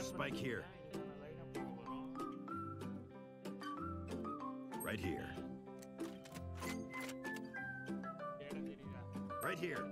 Spike here. Right here. Right here.